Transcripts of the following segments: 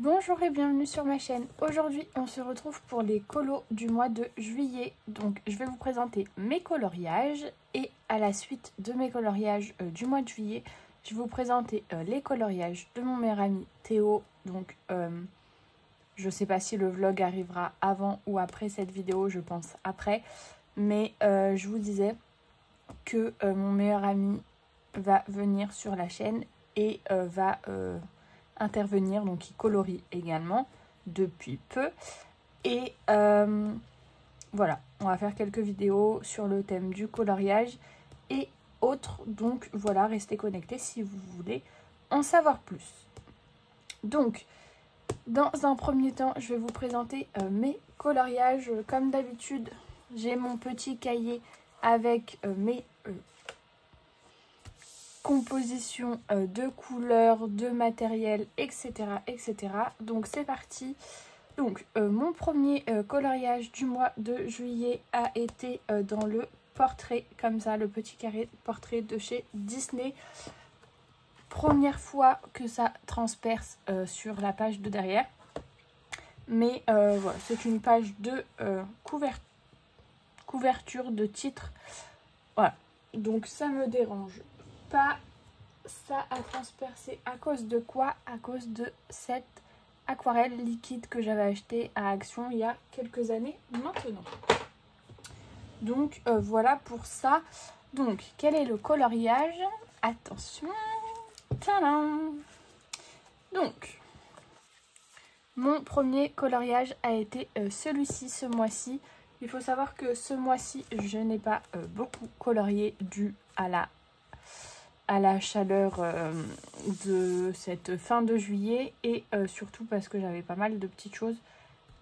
Bonjour et bienvenue sur ma chaîne. Aujourd'hui, on se retrouve pour les colos du mois de juillet. Donc, je vais vous présenter mes coloriages et à la suite de mes coloriages euh, du mois de juillet, je vais vous présenter euh, les coloriages de mon meilleur ami Théo. Donc, euh, je sais pas si le vlog arrivera avant ou après cette vidéo, je pense après. Mais euh, je vous disais que mon meilleur ami va venir sur la chaîne et va intervenir. Donc, il colorie également depuis peu. Et euh, voilà, on va faire quelques vidéos sur le thème du coloriage et autres. Donc, voilà, restez connectés si vous voulez en savoir plus. Donc, dans un premier temps, je vais vous présenter euh, mes coloriages. Comme d'habitude, j'ai mon petit cahier avec euh, mes compositions euh, de couleurs, de matériel, etc. etc. Donc c'est parti. Donc euh, mon premier euh, coloriage du mois de juillet a été dans le portrait, comme ça, le petit carré portrait de chez Disney. Première fois que ça transperce sur la page de derrière. Mais voilà, c'est une page de couverture couverture de titre. Voilà. Donc ça me dérange pas. Ça a transpercé à cause de quoi? À cause de cette aquarelle liquide que j'avais acheté à Action il y a quelques années maintenant. Donc euh, voilà pour ça. Donc quel est le coloriage? Attention. Tadam Donc mon premier coloriage a été euh, celui-ci ce mois-ci. Il faut savoir que ce mois-ci, je n'ai pas euh, beaucoup colorié dû à la, à la chaleur euh, de cette fin de juillet et euh, surtout parce que j'avais pas mal de petites choses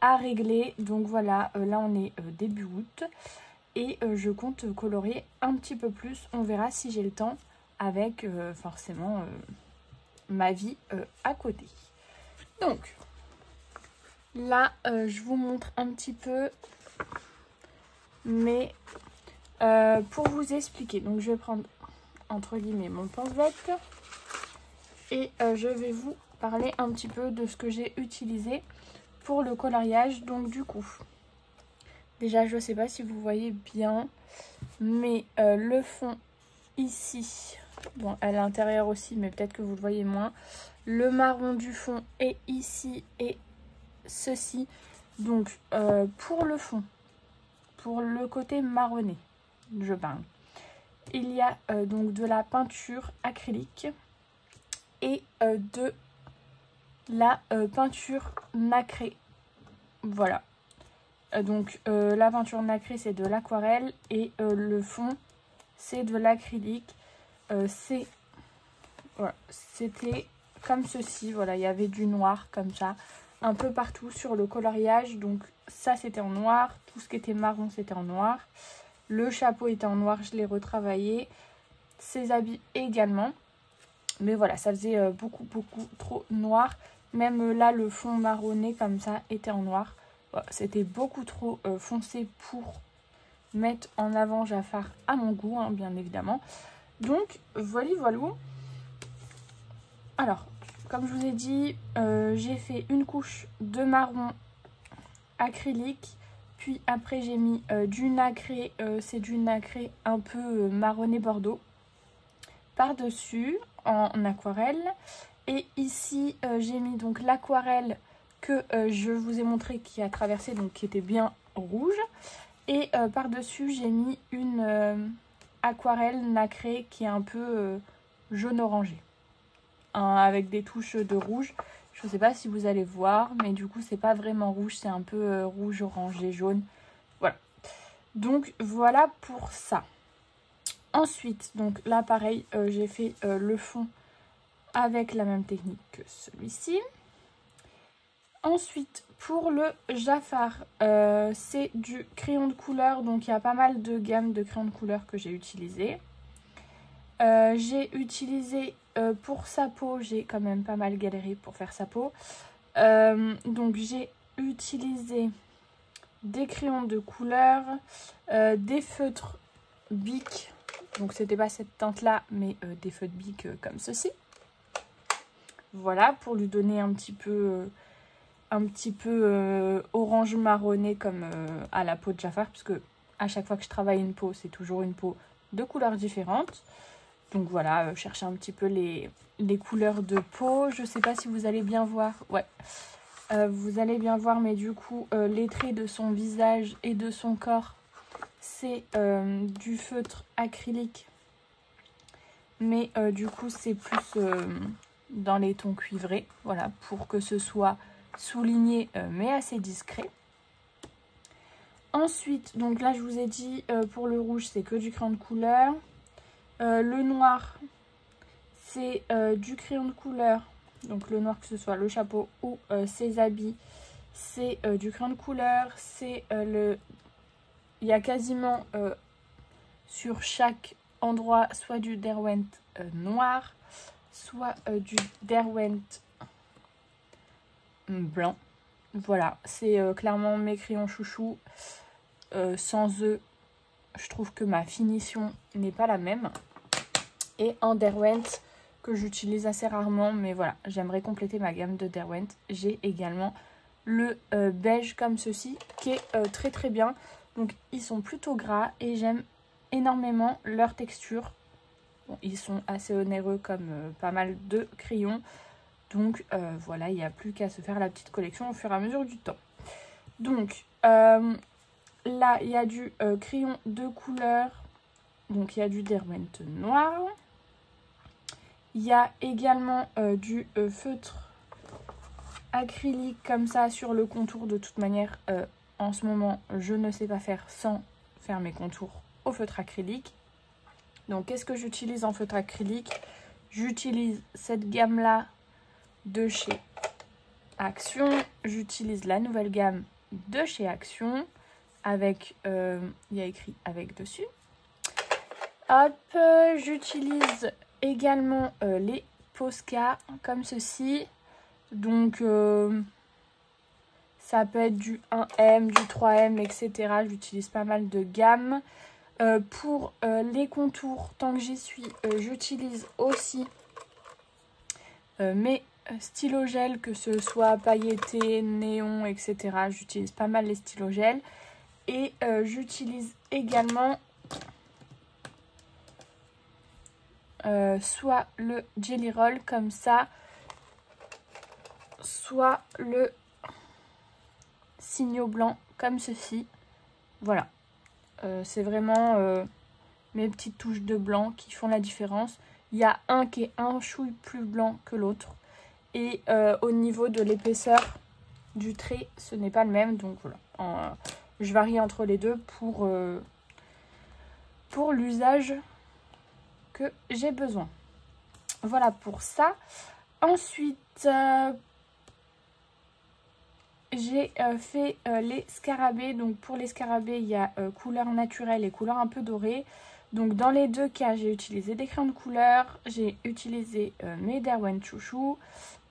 à régler. Donc voilà, euh, là on est début août et je compte colorier un petit peu plus. On verra si j'ai le temps avec forcément ma vie à côté. Donc là, je vous montre un petit peu mais pour vous expliquer, donc je vais prendre entre guillemets mon pense-bête et euh, je vais vous parler un petit peu de ce que j'ai utilisé pour le coloriage. Donc du coup, déjà je sais pas si vous voyez bien, mais euh, le fond ici, bon à l'intérieur aussi, mais peut-être que vous le voyez moins, le marron du fond est ici et ceci. Donc euh, pour le fond, pour le côté marronné, je parle. Il y a euh, donc de la peinture acrylique et euh, de la euh, peinture nacrée. Voilà. Donc la peinture nacrée c'est de l'aquarelle et le fond c'est de l'acrylique. C'était comme ceci. Voilà, il y avait du noir comme ça un peu partout sur le coloriage. Donc ça c'était en noir, tout ce qui était marron c'était en noir. Le chapeau était en noir, je l'ai retravaillé. Ses habits également. Mais voilà, ça faisait euh, beaucoup beaucoup trop noir. Même euh, là le fond marronné comme ça était en noir. C'était beaucoup trop euh, foncé pour mettre en avant Jafar à mon goût, hein, bien évidemment. Donc voilà voilà. Alors, comme je vous ai dit, j'ai fait une couche de marron acrylique. Après, j'ai mis euh, du nacré. euh, C'est du nacré un peu euh, marronné bordeaux. Par-dessus, en, aquarelle. Et ici, j'ai mis donc l'aquarelle que je vous ai montré qui a traversé, donc qui était bien rouge. Et par-dessus, j'ai mis une aquarelle nacrée qui est un peu jaune-orangé hein, avec des touches de rouge. Je sais pas si vous allez voir, mais du coup, c'est pas vraiment rouge, c'est un peu euh, rouge, orangé, jaune. Voilà. Donc, voilà pour ça. Ensuite, donc là, pareil, euh, j'ai fait euh, le fond avec la même technique que celui-ci. Ensuite, pour le Jafar, c'est du crayon de couleur. Donc, il y a pas mal de gammes de crayons de couleur que j'ai utilisé. J'ai utilisé euh, pour sa peau, j'ai quand même pas mal galéré pour faire sa peau. Euh, donc j'ai utilisé des crayons de couleur, euh, des feutres Bic. Donc c'était pas cette teinte là, mais des feutres Bic comme ceci. voilà, pour lui donner un petit peu, un petit peu orange marronné comme à la peau de Jafar, puisque à chaque fois que je travaille une peau, c'est toujours une peau de couleurs différentes. Donc voilà, chercher un petit peu les, couleurs de peau. Je sais pas si vous allez bien voir. Ouais. Euh, vous allez bien voir, mais du coup, euh, les traits de son visage et de son corps, c'est euh, du feutre acrylique. Mais du coup, c'est plus dans les tons cuivrés. Voilà, pour que ce soit souligné, mais assez discret. Ensuite, donc là, je vous ai dit, pour le rouge, c'est que du crayon de couleur. Le noir, c'est du crayon de couleur donc le noir que ce soit le chapeau ou euh, ses habits, c'est euh, du crayon de couleur, c'est euh, le... Il y a quasiment sur chaque endroit soit du Derwent noir, soit du Derwent blanc. Voilà, c'est clairement mes crayons chouchou. sans eux, je trouve que ma finition n'est pas la même. Et en Derwent, que j'utilise assez rarement. Mais voilà, j'aimerais compléter ma gamme de Derwent. J'ai également le euh, beige comme ceci qui est euh, très très bien. Donc ils sont plutôt gras et j'aime énormément leur texture. ils sont assez onéreux comme euh, pas mal de crayons. Donc voilà, il n'y a plus qu'à se faire la petite collection au fur et à mesure du temps. Donc là, il y a du crayon de couleur. Donc il y a du Derwent noir. Il y a également euh, du euh, feutre acrylique comme ça sur le contour. De toute manière, euh, en ce moment, je ne sais pas faire sans faire mes contours au feutre acrylique. Donc, qu'est-ce que j'utilise en feutre acrylique? J'utilise cette gamme-là de chez Action. J'utilise la nouvelle gamme de chez Action avec, il y a écrit avec dessus. Hop, j'utilise également euh, les Posca comme ceci. Donc euh, ça peut être du 1M, du 3M, etc. J'utilise pas mal de gammes. Euh, pour les contours, tant que j'y suis, j'utilise aussi mes stylogels, que ce soit pailleté, néon, etc. J'utilise pas mal les stylogels. Et j'utilise également Euh, soit le Jelly Roll comme ça, soit le signaux blanc comme ceci. Voilà. Euh, c'est vraiment euh, mes petites touches de blanc qui font la différence. Il y a un qui est un chouille plus blanc que l'autre. Et au niveau de l'épaisseur du trait, ce n'est pas le même. Donc voilà. je varie entre les deux pour, pour l'usage que j'ai besoin. Voilà pour ça. Ensuite, euh, j'ai euh, fait euh, les scarabées. Donc pour les scarabées, il y a couleur naturelle et couleur un peu dorée. Donc dans les deux cas, j'ai utilisé des crayons de couleur, j'ai utilisé mes Derwent Chouchou,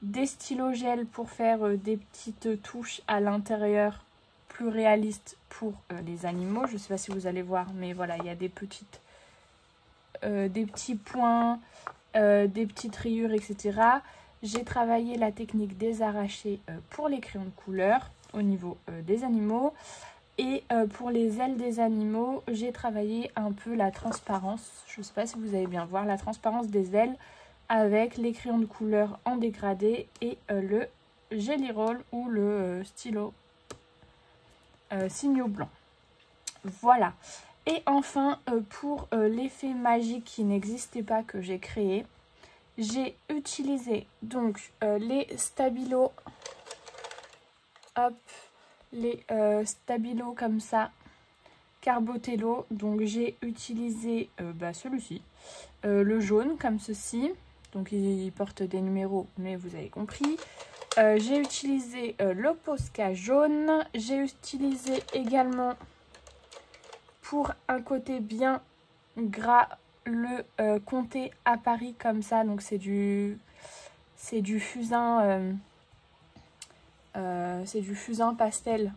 des stylos gel pour faire des petites touches à l'intérieur plus réalistes pour les animaux. Je ne sais pas si vous allez voir, mais voilà, il y a des petites euh, des petits points, euh, des petites rayures, etc. J'ai travaillé la technique des arrachés euh, pour les crayons de couleur au niveau des animaux. Et pour les ailes des animaux, j'ai travaillé un peu la transparence. Je ne sais pas si vous allez bien voir la transparence des ailes avec les crayons de couleur en dégradé et le Jelly Roll ou le stylo signaux blanc. Voilà. Et enfin, euh, pour euh, l'effet magique qui n'existait pas que j'ai créé, j'ai utilisé donc euh, les stabilos, hop, les stabilos comme ça, Carbotello. Donc j'ai utilisé bah, celui-ci, le jaune comme ceci. Donc il porte des numéros, mais vous avez compris. j'ai utilisé le Posca jaune. J'ai utilisé également pour un côté bien gras le euh, comté à Paris comme ça. Donc c'est du c'est du fusain euh, euh, c'est du fusain pastel.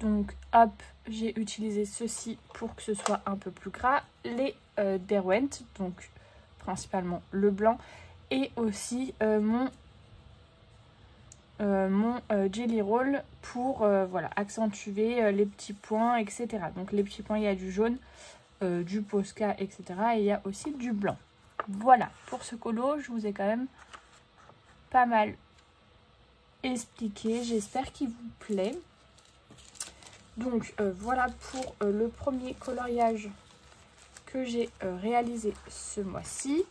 Donc hop j'ai utilisé ceci pour que ce soit un peu plus gras. Les Derwent donc principalement le blanc. Et aussi mon mon Jelly Roll pour voilà, accentuer les petits points, etc. Donc les petits points, il y a du jaune, du Posca, etc. Et il y a aussi du blanc. Voilà, pour ce colo, je vous ai quand même pas mal expliqué. J'espère qu'il vous plaît. Donc voilà pour le premier coloriage que j'ai réalisé ce mois-ci.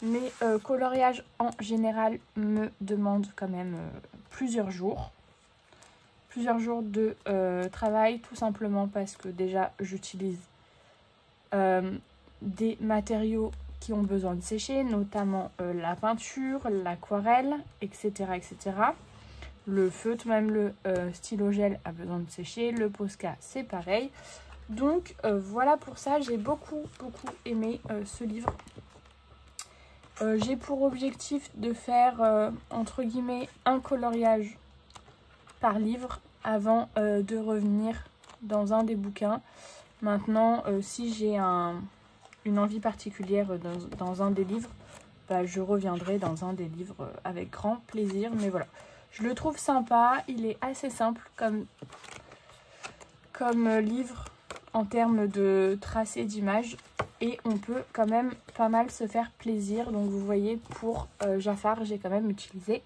Mes euh, coloriages en général me demandent quand même euh, plusieurs jours. Plusieurs jours de euh, travail tout simplement parce que déjà j'utilise des matériaux qui ont besoin de sécher, notamment la peinture, l'aquarelle, etc., etc. Le feutre, même le stylo gel a besoin de sécher, le Posca c'est pareil. Donc voilà pour ça, j'ai beaucoup beaucoup aimé ce livre. Euh, j'ai pour objectif de faire, euh, entre guillemets, un coloriage par livre avant euh, de revenir dans un des bouquins. Maintenant, si j'ai une envie particulière dans, un des livres, bah, je reviendrai dans un des livres avec grand plaisir. Mais voilà, je le trouve sympa, il est assez simple comme, comme livre en termes de tracé d'image et on peut quand même pas mal se faire plaisir. Donc vous voyez pour euh, Jafar j'ai quand même utilisé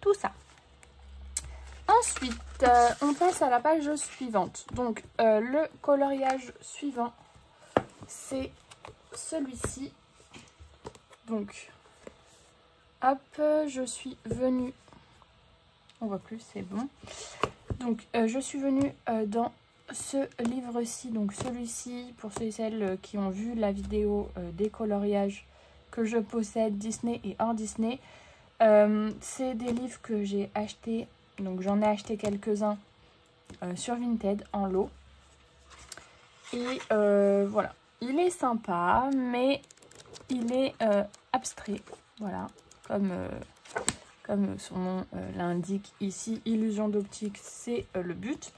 tout ça. Ensuite euh, on passe à la page suivante. Donc euh, le coloriage suivant c'est celui-ci. Donc hop je suis venue, on voit plus c'est bon. Donc je suis venue dans ce livre-ci, donc celui-ci, pour ceux et celles qui ont vu la vidéo euh, des coloriages que je possède, Disney et hors Disney, euh, c'est des livres que j'ai achetés, donc j'en ai acheté quelques-uns euh, sur Vinted en lot. Et voilà, il est sympa, mais il est abstrait, voilà, comme, comme son nom l'indique ici, illusion d'optique, c'est le but.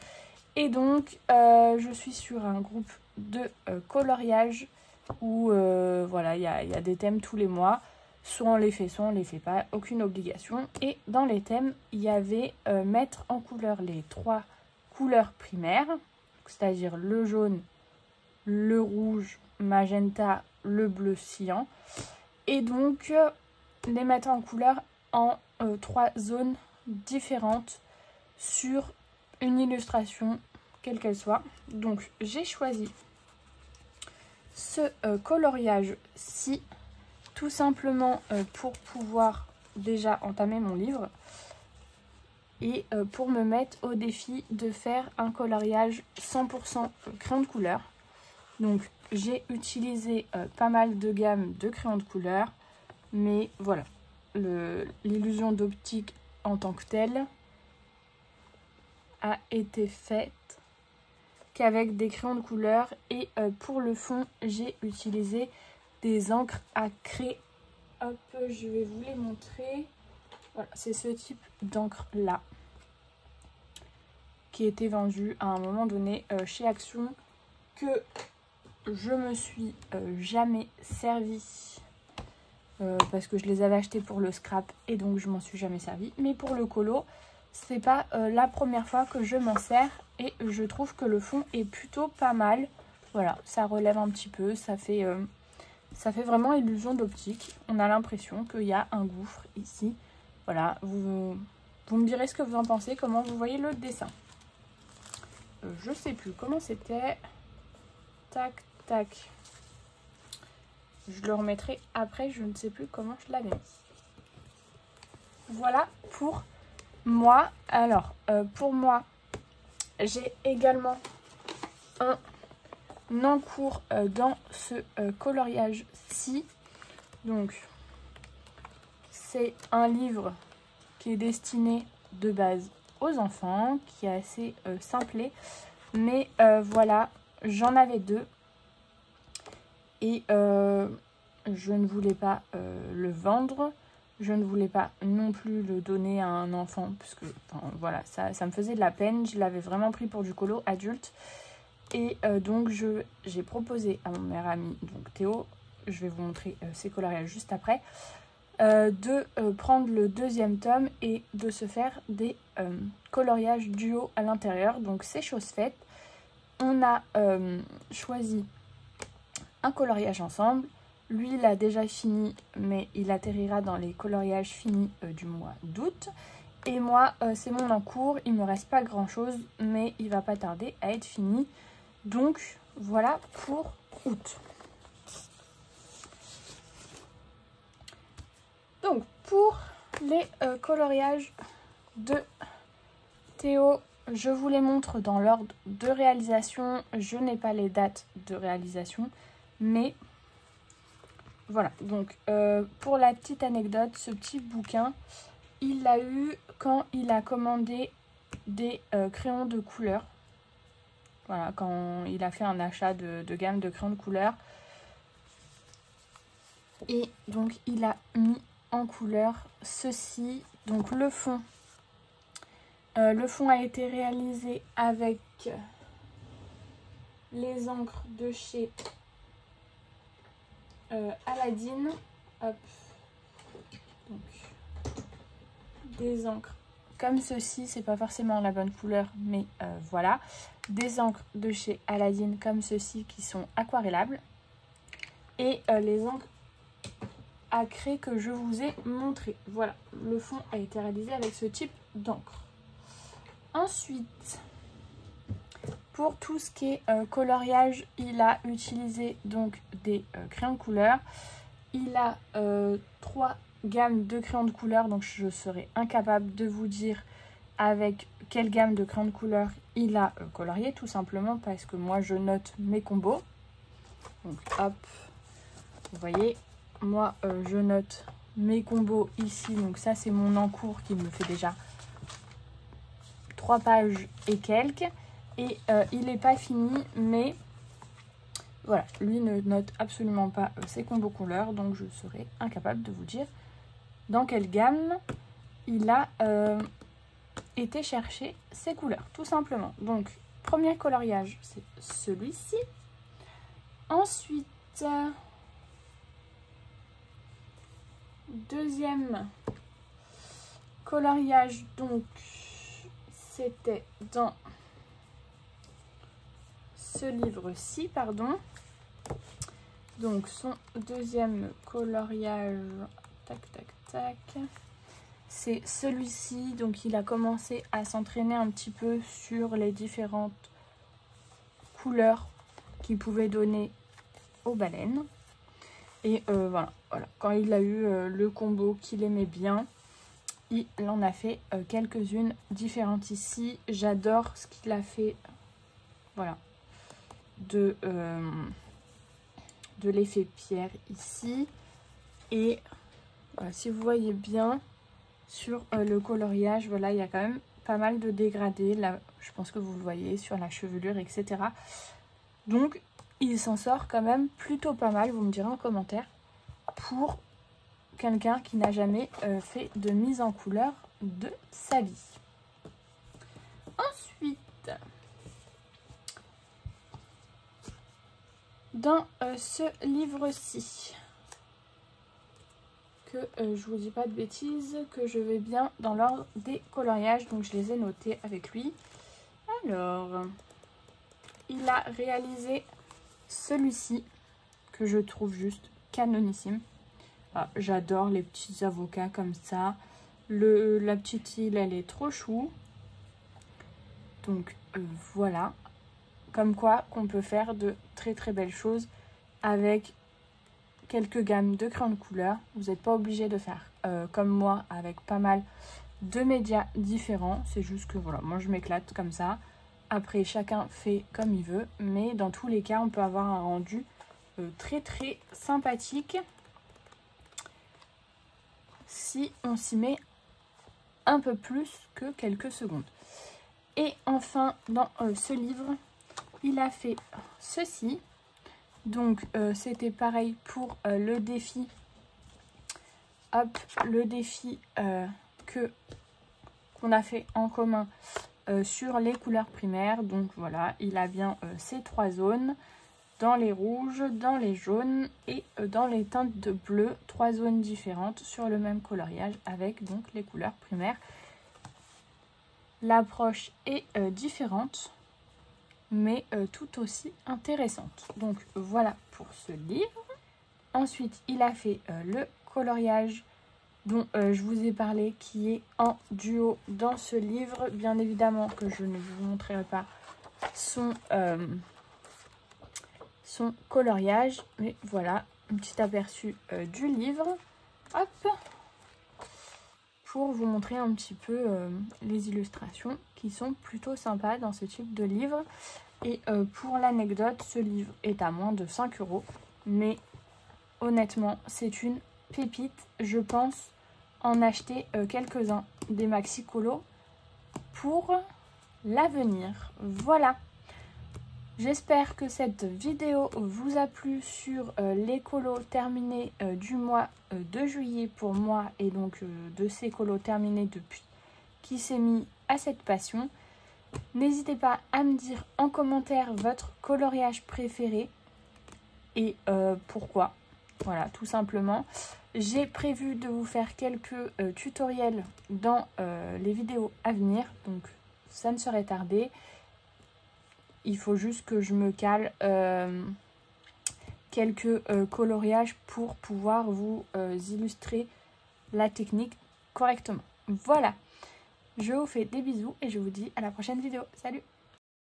Et donc, euh, je suis sur un groupe de euh, coloriage où euh, voilà, il y a, des thèmes tous les mois. Soit on les fait, soit on les fait pas, aucune obligation. Et dans les thèmes, il y avait mettre en couleur les trois couleurs primaires, c'est-à-dire le jaune, le rouge, magenta, le bleu cyan. Et donc, les mettre en couleur en trois zones différentes sur une illustration, quelle qu'elle soit. Donc j'ai choisi ce euh, coloriage-ci, tout simplement euh, pour pouvoir déjà entamer mon livre et euh, pour me mettre au défi de faire un coloriage 100% crayon de couleur. Donc j'ai utilisé pas mal de gammes de crayons de couleur, mais voilà, l'illusion d'optique en tant que telle, a été faite qu'avec des crayons de couleur et euh, pour le fond j'ai utilisé des encres à craie. Hop je vais vous les montrer. Voilà c'est ce type d'encre là qui était vendu à un moment donné euh, chez Action que je me suis euh, jamais servi parce que je les avais achetés pour le scrap et donc je m'en suis jamais servi mais pour le colo c'est pas euh, la première fois que je m'en sers et je trouve que le fond est plutôt pas mal. Voilà, ça relève un petit peu, ça fait, euh, ça fait vraiment illusion d'optique. On a l'impression qu'il y a un gouffre ici. Voilà, vous, vous me direz ce que vous en pensez, comment vous voyez le dessin. Euh, je sais plus comment c'était. Tac, tac. Je le remettrai après, je ne sais plus comment je l'avais mis. Voilà pour moi, alors, euh, pour moi, j'ai également un encours euh, dans ce euh, coloriage-ci. Donc, c'est un livre qui est destiné de base aux enfants, qui est assez simplé. Mais voilà, j'en avais deux. Et je ne voulais pas le vendre. Je ne voulais pas non plus le donner à un enfant, parce que voilà, ça, me faisait de la peine. Je l'avais vraiment pris pour du colo adulte. Et euh, donc, j'ai proposé à mon meilleur ami, donc Théo, je vais vous montrer euh, ses coloriages juste après, de prendre le deuxième tome et de se faire des coloriages duo à l'intérieur. Donc c'est chose faite. On a choisi un coloriage ensemble. Lui, il a déjà fini, mais il atterrira dans les coloriages finis du mois d'août. Et moi, euh, c'est mon en cours. Il me reste pas grand chose, mais il va pas tarder à être fini. Donc, voilà pour août. Donc, pour les euh, coloriages de Théo, je vous les montre dans l'ordre de réalisation. Je n'ai pas les dates de réalisation, mais voilà. Donc, euh, pour la petite anecdote, ce petit bouquin, il l'a eu quand il a commandé des euh, crayons de couleur. Voilà, quand il a fait un achat de, gamme de crayons de couleur. Et donc, il a mis en couleur ceci. Donc, le fond. Euh, le fond a été réalisé avec les encres de chez euh, Aladdin. Des encres comme ceci, c'est pas forcément la bonne couleur, mais euh, voilà. Des encres de chez Aladdin comme ceci qui sont aquarellables. Et euh, les encres à craie que je vous ai montré. Voilà, le fond a été réalisé avec ce type d'encre. Ensuite, pour tout ce qui est euh, coloriage, il a utilisé donc des crayons de couleur. Il a trois gamme de crayons de couleur, donc je serai incapable de vous dire avec quelle gamme de crayons de couleur il a euh, colorié, tout simplement parce que moi je note mes combos. Donc hop, vous voyez, moi euh, je note mes combos ici, donc ça c'est mon encours qui me fait déjà 3 pages et quelques. Et euh, il n'est pas fini, mais voilà, lui ne note absolument pas ses combos couleurs, donc je serai incapable de vous dire dans quelle gamme il a euh, été chercher ses couleurs, tout simplement. Donc, premier coloriage, c'est celui-ci. Ensuite, deuxième coloriage, donc, c'était dans ce livre-ci, pardon. Donc, son deuxième coloriage, tac, tac, c'est celui-ci, donc il a commencé à s'entraîner un petit peu sur les différentes couleurs qu'il pouvait donner aux baleines. Et euh, voilà, voilà, quand il a eu euh, le combo qu'il aimait bien, il en a fait euh, quelques-unes différentes ici. J'adore ce qu'il a fait, voilà, de, de l'effet pierre ici. Et si vous voyez bien sur euh, le coloriage, voilà, il y a quand même pas mal de dégradés. Là, je pense que vous le voyez sur la chevelure, etc. Donc, il s'en sort quand même plutôt pas mal, vous me direz en commentaire, pour quelqu'un qui n'a jamais euh, fait de mise en couleur de sa vie. Ensuite, dans euh, ce livre-ci, que euh, je vous dis pas de bêtises, que je vais bien dans l'ordre des coloriages. Donc je les ai notés avec lui. Alors, il a réalisé celui-ci que je trouve juste canonissime. Ah, j'adore les petits avocats comme ça. La petite île, elle est trop chou. Donc euh, voilà. Comme quoi qu'on peut faire de très très belles choses avec quelques gammes de crayons de couleur. Vous n'êtes pas obligé de faire euh, comme moi avec pas mal de médias différents. C'est juste que voilà, moi je m'éclate comme ça. Après, chacun fait comme il veut. Mais dans tous les cas, on peut avoir un rendu euh, très très sympathique si on s'y met un peu plus que quelques secondes. Et enfin, dans euh, ce livre, il a fait ceci. Donc, euh, c'était pareil pour euh, le défi. Hop, le défi euh, que qu'on a fait en commun sur les couleurs primaires. Donc, voilà, il a bien ces trois zones. dans les rouges, dans les jaunes et dans les teintes de bleu. Trois zones différentes sur le même coloriage avec donc les couleurs primaires. L'approche est différente mais euh, tout aussi intéressante. Donc voilà pour ce livre. Ensuite, il a fait le coloriage dont je vous ai parlé qui est en duo dans ce livre. Bien évidemment que je ne vous montrerai pas son son coloriage. Mais voilà, un petit aperçu euh, du livre. Hop Pour vous montrer un petit peu euh, les illustrations qui sont plutôt sympas dans ce type de livre. Et euh, pour l'anecdote, ce livre est à moins de 5 euros. Mais honnêtement, c'est une pépite. Je pense en acheter quelques-uns des maxi colo pour l'avenir. Voilà J'espère que cette vidéo vous a plu sur euh, les colos terminés euh, du mois euh, de juillet pour moi et donc de ces colos terminés depuis qui s'est mis à cette passion. N'hésitez pas à me dire en commentaire votre coloriage préféré et pourquoi. Voilà, tout simplement. J'ai prévu de vous faire quelques tutoriels dans les vidéos à venir, donc ça ne serait tardé. Il faut juste que je me cale euh, quelques euh, coloriages pour pouvoir vous euh, illustrer la technique correctement. Voilà, je vous fais des bisous et je vous dis à la prochaine vidéo. Salut